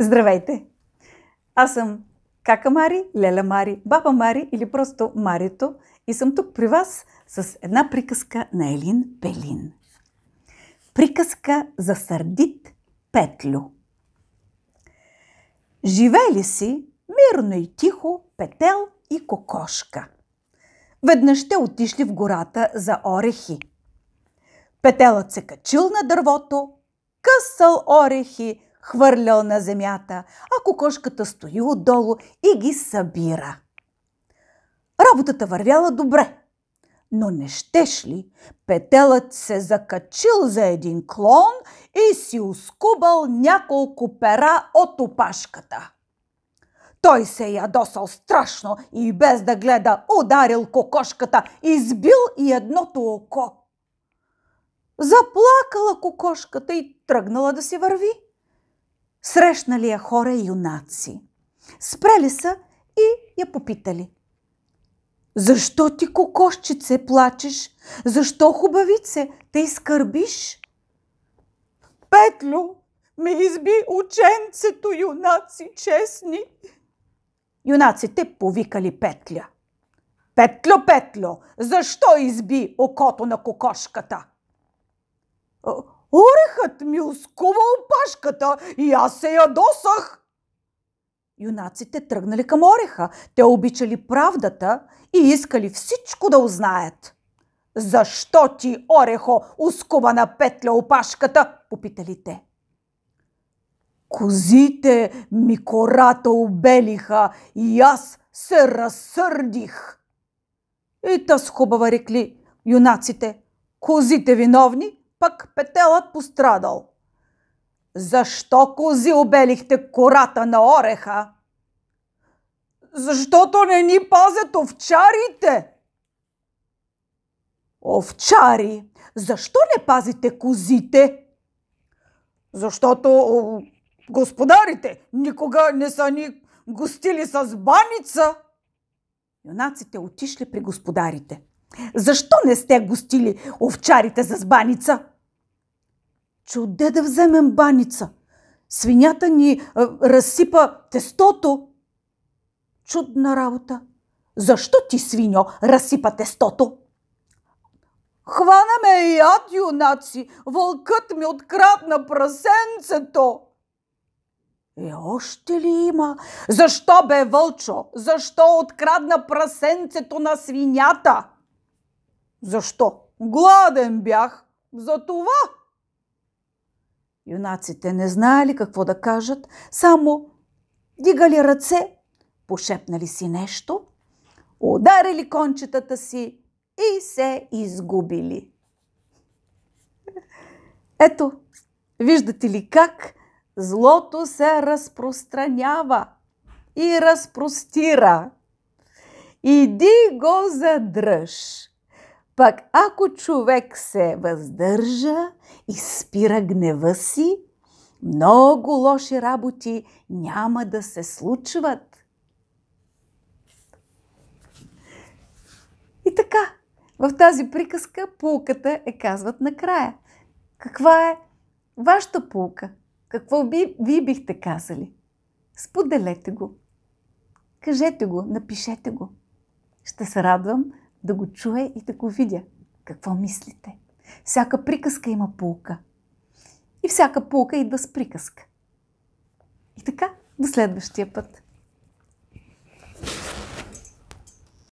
Здравейте! Аз съм Кака Мари, Леля Мари, Баба Мари или просто Марито и съм тук при вас с една приказка на Елин Пелин. Приказка за сърдит Петлю. Живели си мирно и тихо Петел и Кокошка. Веднъж те отишли в гората за орехи. Петелът се качил на дървото, късал орехи, хвърлял на земята, а кокошката стои отдолу и ги събира. Работата вървяла добре, но не щеш ли, петелът се закачил за един клон и си ускубал няколко пера от опашката. Той се ядосал страшно и без да гледа ударил кокошката, избил и едното око. Заплакала кокошката и тръгнала да си върви. Срещнали я хора и юнаци. Спрели са и я попитали. Защо ти, кокошчице, плачеш? Защо, хубавице, те изкърбиш? Петлю, ме изби ученцето, юнаци честни. Юнаците повикали Петля. Петлю, Петлю, защо изби окото на кокошката? Орехът ми ускува опашката и аз се ядосах. Юнаците тръгнали към ореха. Те обичали правдата и искали всичко да узнаят. Защо ти, орехо, ускуба на петля опашката? Попитали те. Козите ми кората обелиха и аз се разсърдих. И тъс хубава рекли юнаците. Козите виновни, пък петелът пострадал. Защо кози обелихте кората на ореха? Защото не ни пазят овчарите. Овчари, защо не пазите козите? Защото господарите никога не са ни гостили с баница. Юнаците отишли при господарите. Защо не сте гостили овчарите с баница? Чуде да вземем баница. Свинята ни а, разсипа тестото. Чудна работа. Защо ти, свиньо, разсипа тестото? Хвана ме и яд, юнаци. Вълкът ми открадна прасенцето. Е, още ли има? Защо бе, вълчо? Защо открадна прасенцето на свинята? Защо? Гладен бях. За това. Юнаците не знаели какво да кажат, само дигали ръце, пошепнали си нещо, ударили кончетата си и се изгубили. Ето, виждате ли как злото се разпространява и разпростира. Иди го задръж. Пък ако човек се въздържа и спира гнева си, много лоши работи няма да се случват. И така, в тази приказка полката е казват накрая. Каква е вашата полка? Какво би, вие бихте казали? Споделете го. Кажете го, напишете го. Ще се радвам да го чуя и да го видя. Какво мислите? Всяка приказка има полка. И всяка полка идва с приказка. И така, до следващия път.